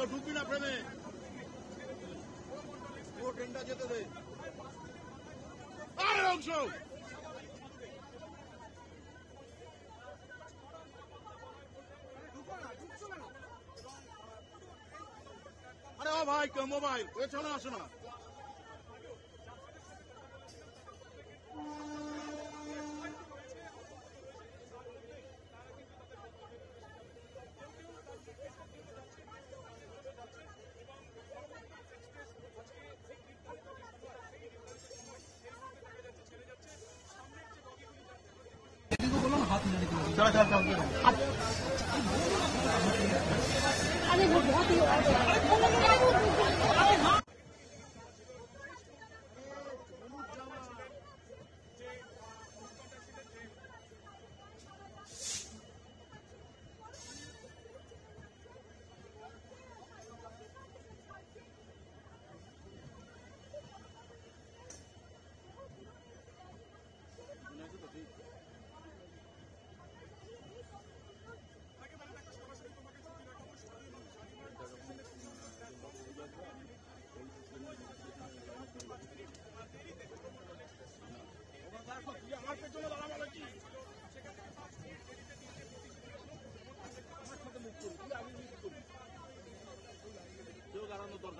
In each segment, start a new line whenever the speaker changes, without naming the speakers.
কেউ ঢুকবি না প্রেমে ও ট্রেনটা আরে ও ভাই মোবাইল পেছনে আসো না।
चलो चलो चलो अरे वो बहुत ही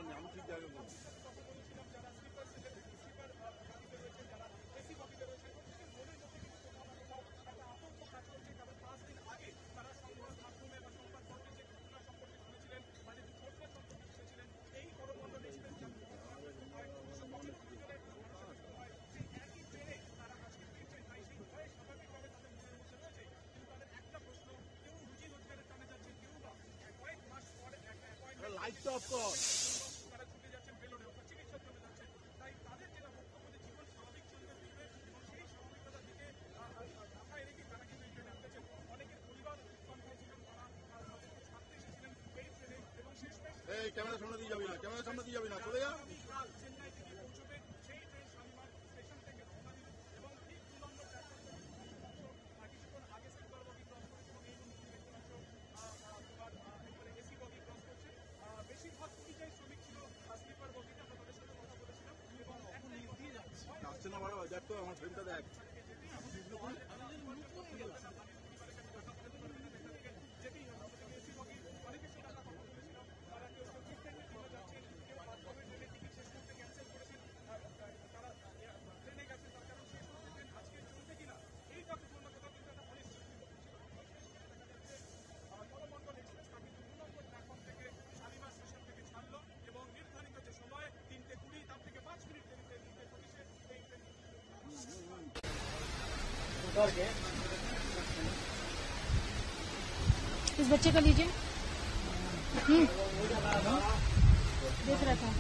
নেই আমি ঠিক জায়গায় বলব লাইটটা অফ কর। ক্যামেরা সামনে দিয়ে যাবি না ক্যামেরা সামনে দিয়ে যাবি না চলে যা আসছে না বাড়া দেখ তো আমার ফ্রেমটা দেখ
इस बच्चे का लीजिए। हम्म। देख रहा था।